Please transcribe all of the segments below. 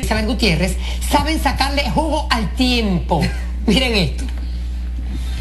Isabel Gutiérrez saben sacarle jugo al tiempo. Miren esto.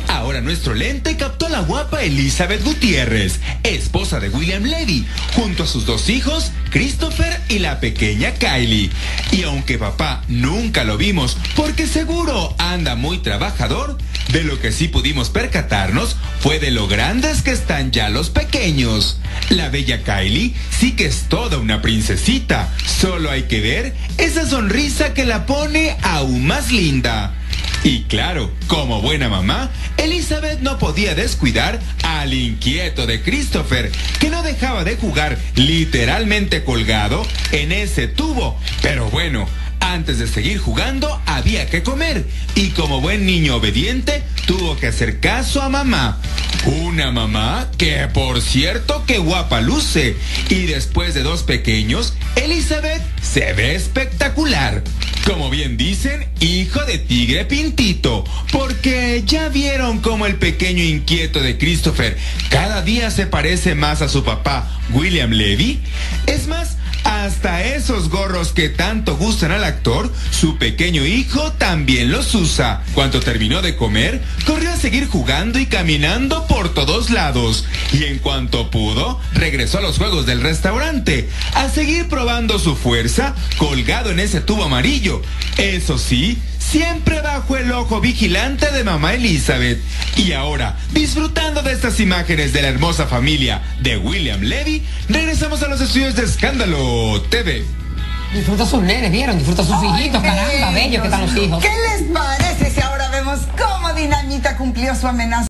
Ahora nuestro lente captó a la guapa Elizabeth Gutiérrez, esposa de William Levy, junto a sus dos hijos, Christopher y la pequeña Kylie. Y aunque papá nunca lo vimos porque seguro anda muy trabajador, de lo que sí pudimos percatarnos fue de lo grandes que están ya los pequeños. La bella Kylie sí que es toda una princesita, solo hay que ver esa sonrisa que la pone aún más linda. Y claro, como buena mamá, Elizabeth no podía descuidar al inquieto de Christopher, que no dejaba de jugar literalmente colgado en ese tubo. Pero bueno, antes de seguir jugando había que comer y como buen niño obediente tuvo que hacer caso a mamá. Una mamá que por cierto que guapa luce y después de dos pequeños, Elizabeth se ve espectacular. Como bien dicen, hijo de tigre pintito, porque ya vieron cómo el pequeño inquieto de Christopher cada día se parece más a su papá, William Levy. Es más, hasta esos gorros que tanto gustan al actor, su pequeño hijo también los usa. Cuando terminó de comer, corrió a seguir jugando y caminando por todos lados. Y en cuanto pudo, regresó a los juegos del restaurante, a seguir probando su fuerza colgado en ese tubo amarillo. Eso sí, siempre bajo el ojo vigilante de mamá Elizabeth. Y ahora, disfrutando de estas imágenes de la hermosa familia de William Levy, regresamos a los estudios de Escándalo TV. Disfruta sus nenes, ¿vieron? Disfruta sus hijitos, caramba, bellos que están los hijos. ¿Qué les parece si ahora vemos cómo Dinamita cumplió su amenaza?